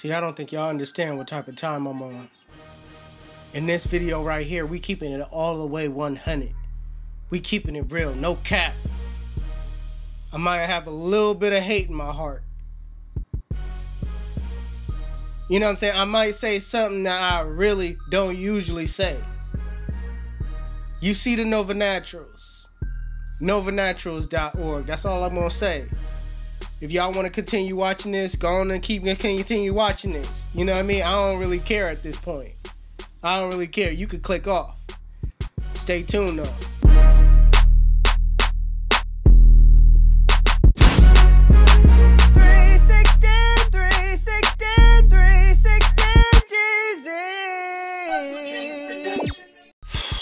See, I don't think y'all understand what type of time I'm on. In this video right here, we keeping it all the way 100. We keeping it real, no cap. I might have a little bit of hate in my heart. You know what I'm saying? I might say something that I really don't usually say. You see the Nova Naturals. NovaNaturals.org. That's all I'm gonna say. If y'all want to continue watching this, go on and keep continue watching this. You know what I mean? I don't really care at this point. I don't really care. You could click off. Stay tuned though.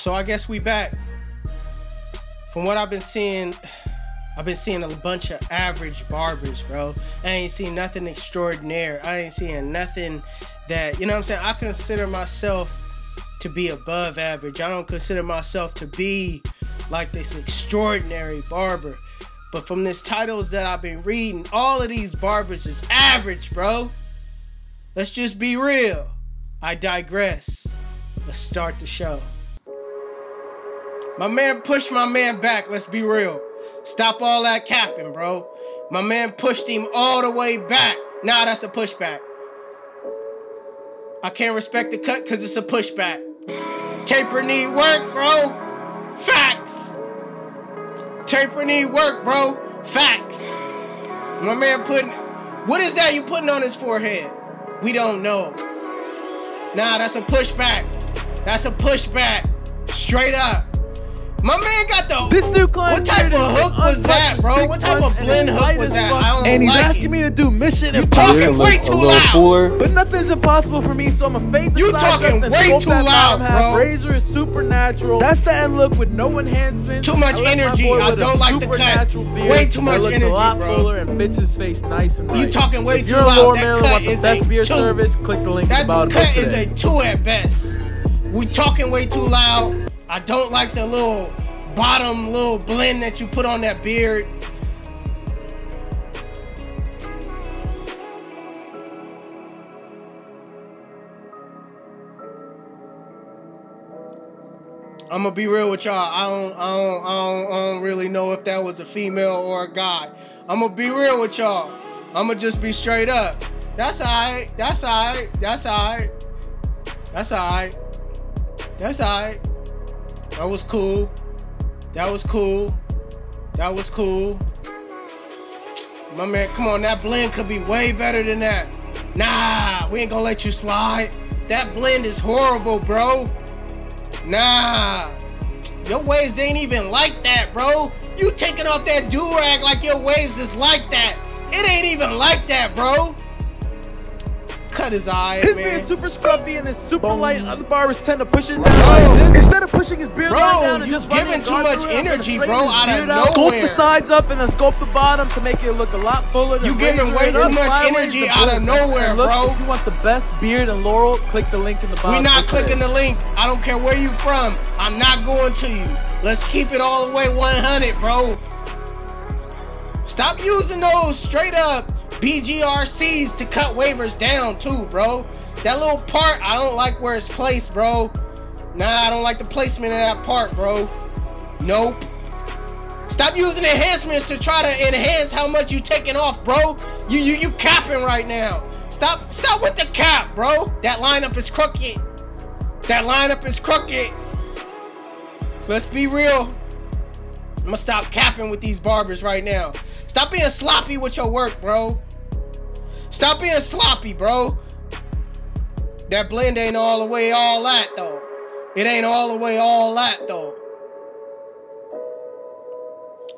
So I guess we back. From what I've been seeing, I've been seeing a bunch of average barbers, bro. I ain't seen nothing extraordinary. I ain't seeing nothing that, you know what I'm saying? I consider myself to be above average. I don't consider myself to be like this extraordinary barber. But from these titles that I've been reading, all of these barbers is average, bro. Let's just be real. I digress. Let's start the show. My man pushed my man back, let's be real. Stop all that capping, bro. My man pushed him all the way back. Nah, that's a pushback. I can't respect the cut because it's a pushback. Taper need work, bro. Facts. Taper need work, bro. Facts. My man putting. What is that you putting on his forehead? We don't know. Nah, that's a pushback. That's a pushback. Straight up. My man got the. This new client What type of hook was that, bro? What type of blend hook was that? I don't And he's like asking it. me to do mission You impossible. talking way too loud. fuller. But nothing's impossible for me, so I'm gonna fade the You sides talking way too loud, bro. Razor is supernatural. That's the end look with no enhancement. Too much I energy. I don't like the cut. beard Way too that much looks energy, a lot bro. fuller and fits his face nice and right. You talking way if too you're loud. a Lower That Maryland cut want the is best a beer two. service, click the link in That cut is a two at best. We talking way too loud. I don't like the little bottom little blend that you put on that beard. I'm gonna be real with y'all. I don't, I don't, I don't, I don't really know if that was a female or a guy. I'm gonna be real with y'all. I'm gonna just be straight up. That's alright. That's alright. That's alright. That's alright. That's alright. That was cool. That was cool. That was cool. My man, come on, that blend could be way better than that. Nah, we ain't gonna let you slide. That blend is horrible, bro. Nah. Your waves ain't even like that, bro. You taking off that do-rag like your waves is like that. It ain't even like that, bro. Cut his eye, His man. beard super scruffy and it's super light. Other barbers tend to push it down Bro. like this. Instead of pushing his beard Bro, line down and just running giving his too arm much through it, I'm gonna energy, bro, out of beard out. Sculpt nowhere. the sides up and then sculpt the bottom to make it look a lot fuller. You than giving way too much energy out of nowhere, look, bro. If you want the best beard and laurel, click the link in the bottom. We're not clicking today. the link. I don't care where you from. I'm not going to you. Let's keep it all the way 100, bro. Stop using those straight up BGRCs to cut waivers down too, bro. That little part, I don't like where it's placed, bro. Nah, I don't like the placement of that part, bro. Nope. Stop using enhancements to try to enhance how much you taking off, bro. You you you capping right now. Stop stop with the cap, bro. That lineup is crooked. That lineup is crooked. Let's be real. I'm gonna stop capping with these barbers right now. Stop being sloppy with your work, bro. Stop being sloppy, bro. That blend ain't all the way all that though. It ain't all the way all that though.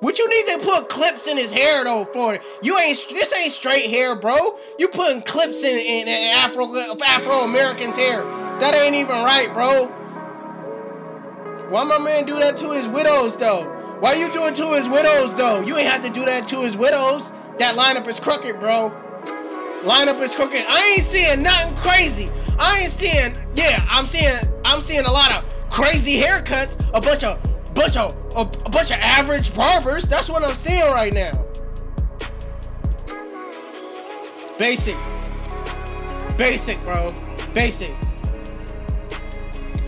What you need to put clips in his hair though for? You ain't this ain't straight hair, bro. You putting clips in in, in Afro Afro Americans' hair. That ain't even right, bro. Why my man do that to his widows though? Why you doing to his widows though? You ain't have to do that to his widows. That lineup is crooked, bro. Lineup is crooked. I ain't seeing nothing crazy. I ain't seeing. Yeah, I'm seeing. I'm seeing a lot of crazy haircuts. A bunch of, bunch of, a, a bunch of average barbers. That's what I'm seeing right now. Basic. Basic, bro. Basic.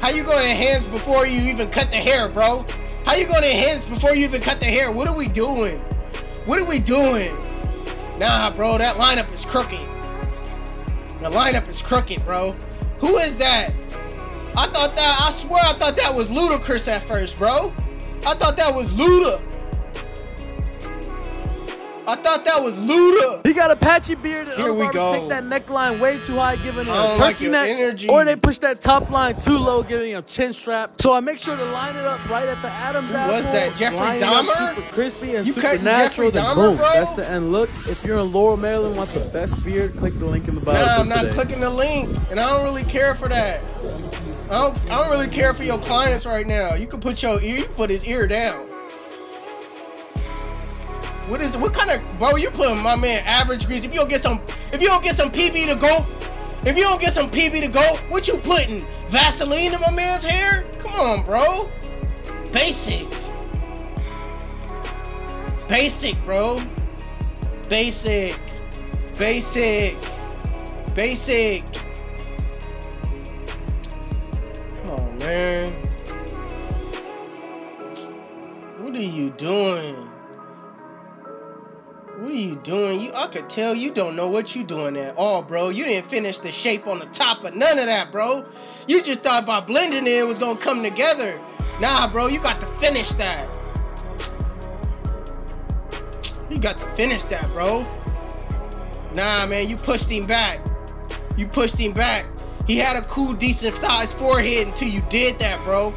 How you gonna enhance before you even cut the hair, bro? How you gonna enhance before you even cut the hair? What are we doing? What are we doing? Nah, bro, that lineup is crooked. The lineup is crooked, bro. Who is that? I thought that, I swear I thought that was Ludacris at first, bro. I thought that was Luda. I thought that was Luda. He got a patchy beard and Here we go. take that neckline way too high, giving him a like turkey your neck. energy. Or they push that top line too low, giving him a chin strap. So I make sure to line it up right at the Adam's Who apple. was that, Jeffrey line Dahmer? Super crispy and You super natural. Jeffrey Then Dahmer, boom, bro? that's the end look. If you're in Laurel, Maryland, want the best beard, click the link in the bio. Nah, I'm not today. clicking the link, and I don't really care for that. I don't, I don't really care for your clients right now. You can put your ear, you can put his ear down. What is what kind of bro? You putting my man average grease? If you don't get some, if you don't get some PB to go, if you don't get some PB to go, what you putting Vaseline in my man's hair? Come on, bro. Basic. Basic, bro. Basic. Basic. Basic. Come on, man. What are you doing? What are you doing? You I could tell you don't know what you're doing at all, bro. You didn't finish the shape on the top of none of that, bro. You just thought by blending it, it was gonna come together. Nah, bro, you got to finish that. You got to finish that, bro. Nah, man, you pushed him back. You pushed him back. He had a cool, decent sized forehead until you did that, bro.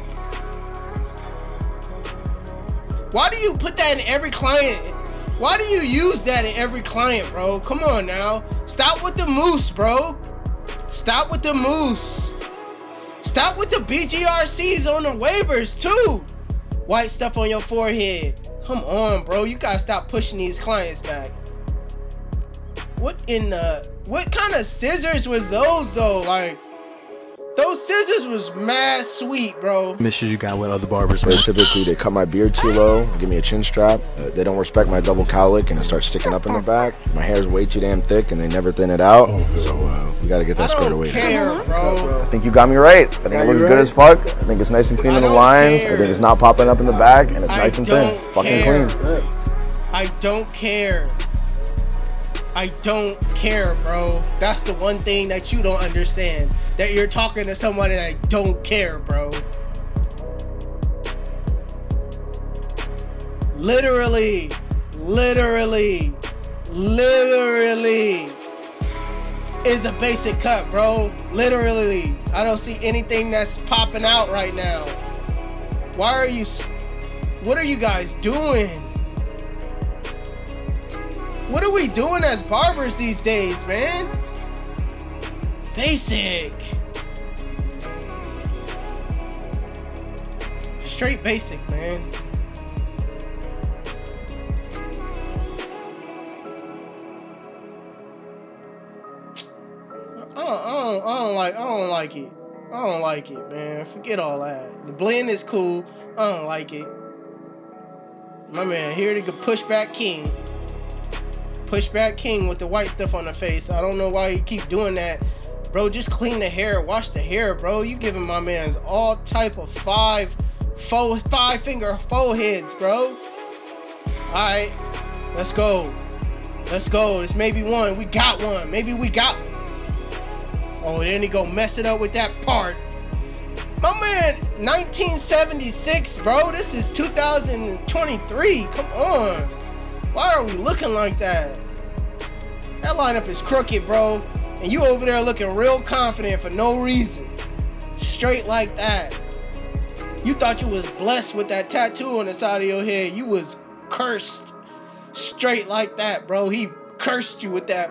Why do you put that in every client? Why do you use that in every client, bro? Come on now. Stop with the mousse, bro. Stop with the mousse. Stop with the BGRCs on the waivers, too. White stuff on your forehead. Come on, bro. You gotta stop pushing these clients back. What in the what kind of scissors was those though? Like those scissors was mad sweet, bro. Missions you got with other barbers, But typically they cut my beard too low, give me a chin strap. Uh, they don't respect my double cowlick and it starts sticking up in the back. My hair's way too damn thick and they never thin it out. So uh, we gotta get that squared away. care, bro. I think you got me right. I think it looks good as fuck. I think it's nice and clean I in the don't lines. I think it's not popping up in the back and it's I nice and thin. don't Fucking clean. I don't care. I don't care, bro. That's the one thing that you don't understand. That you're talking to someone that don't care, bro. Literally, literally, literally is a basic cut, bro. Literally. I don't see anything that's popping out right now. Why are you What are you guys doing? What are we doing as barbers these days, man? Basic. Straight basic, man. I don't, I don't, I don't like, I don't like it. I don't like it, man. Forget all that. The blend is cool. I don't like it. My man, here to go pushback king. Pushback king with the white stuff on the face. I don't know why you keep doing that. Bro, just clean the hair, wash the hair, bro. You giving my man's all type of five, four, five finger foreheads, bro. Alright, let's go. Let's go. This may be one. We got one. Maybe we got one. Oh, then he go mess it up with that part. My man, 1976, bro. This is 2023. Come on. Why are we looking like that? That lineup is crooked, bro. And you over there looking real confident for no reason. Straight like that. You thought you was blessed with that tattoo on the side of your head. You was cursed. Straight like that, bro. He cursed you with that.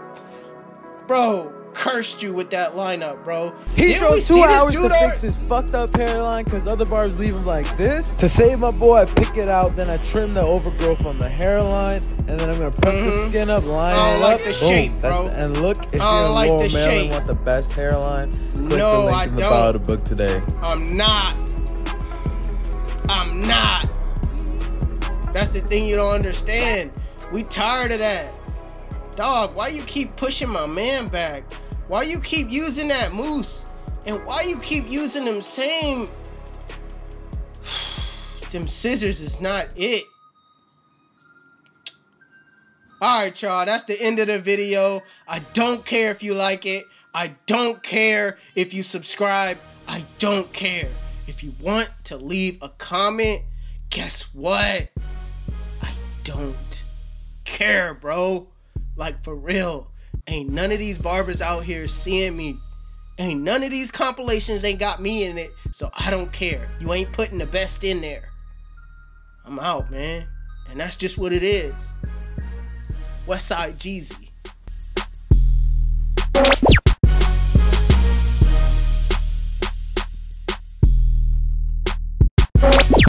Bro, cursed you with that lineup, bro. He Didn't drove two hours to fix his fucked up hairline because other barbers leave him like this. To save my boy, I pick it out, then I trim the overgrowth on the hairline, and then I'm gonna prep the Mhm. skin up, line I don't it like up. the boom. shape, That's bro. the end look. If you're like Laurel, the Maryland, want the best hairline, click No, the link I in the don't. bio to book today. I'm not. I'm not. That's the thing you don't understand. We tired of that. Dog, why you keep pushing my man back? Why you keep using that mousse? And why you keep using them same them scissors is not it. Alright, y'all, that's the end of the video. I don't care if you like it. I don't care if you subscribe. I don't care. If you want to leave a comment, guess what? I don't care, bro. Like, for real. Ain't none of these barbers out here seeing me. Ain't none of these compilations ain't got me in it, so I don't care. You ain't putting the best in there. I'm out, man. And that's just what it is. Westside Jeezy.